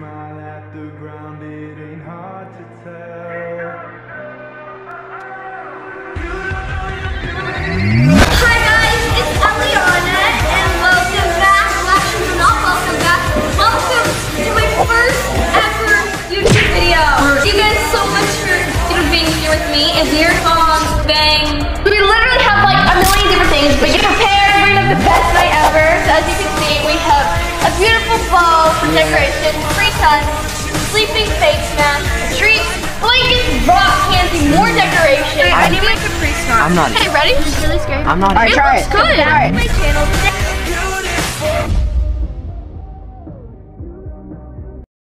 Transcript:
smile at the ground, it ain't hard to tell. Hi guys, it's Eliana and welcome back. Well, actually, not welcome back. Welcome to my first ever YouTube video. Thank you guys so much for you know, being here with me. And beer bong, bang. We literally have like a million different things, but get prepared. We're gonna have the best night ever. So as you can see, we have a beautiful bowl for decoration, sun, sleeping face mask, treats, blankets, rock candy, more decoration. I, need my Capri Sun. I'm not. Hey, ready? It's really scary. I'm not. Alright, try looks it. good. Alright. My channel.